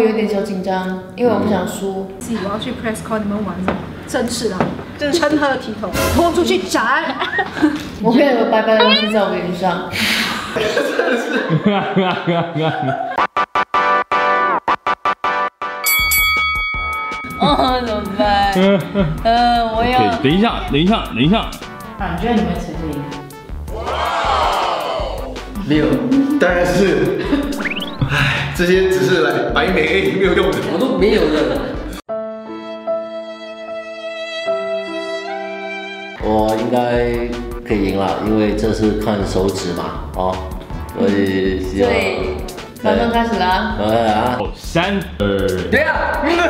有点小紧张，因为我不想输。自己我要去 press call，你们玩什么？正式啊，成何体统？拖出去斩！我可以有白白的东西在我脸上。哦，怎么办？嗯，我要。等一下，等一下，等一下。啊，你觉得你会成这样？没有，当然是。唉，这些只是来白美 A 没有用的，我都没有的。我应该可以赢了，因为这是看手指嘛，哦，所以希望。对，马上开始了。好啊，三二。对啊。没有，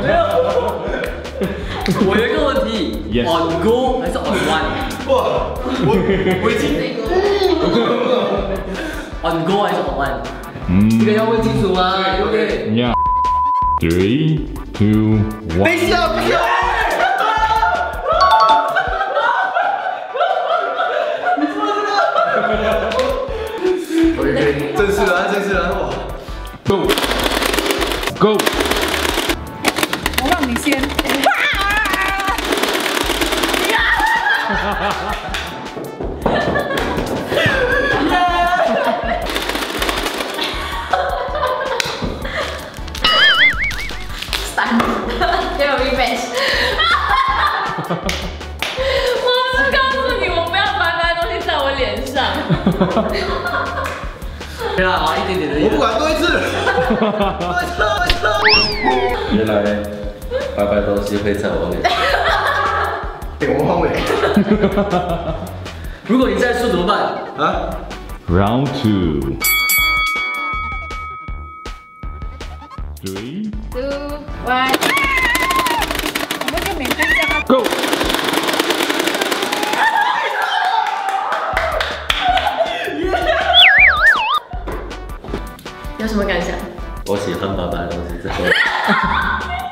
没有。我有一个问题，on go 还是 on one？哇，我我已经 on go 还是 on one？嗯，这个要问清楚吗？对不对？Yeah，three two one。等一下，不要！你做这个？OK，正式了，正式了，哇！Go。给我 rematch。我是告诉你，我不要白白的东西在我脸上。对啊，一点点的。我不管，多一次。多一次，多一次。原来白白东西会在我脸上。给我后尾。如果你再输怎么办？啊？Round two. Three. Two. One. 我们就免费叫他 Go. 有什么感想？我喜欢爸爸的东西在我。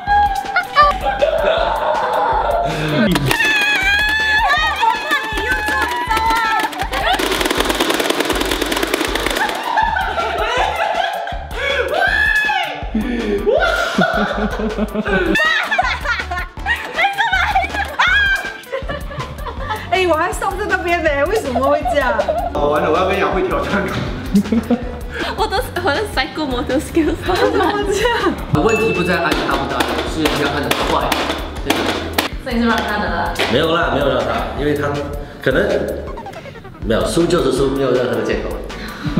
哎，我还送在那边呢，为什么会这样？哦，完了，我要跟杨慧挑战。我都我的 cycle motor skills 怎么这样？问题不在按大不大，是要按的快。所以是让他的了。没有啦，没有让他，因为他可能没有输就是输，没有任何的借口。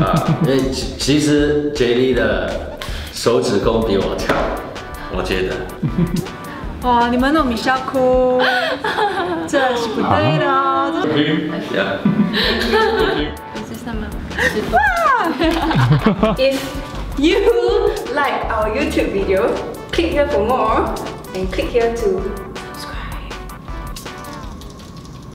啊，因为其实 J D 的手指功比我强。我觉得，哇，你们弄米笑哭，这是不对的哦。这是什么哇？If you like our YouTube video, click here for more and click here to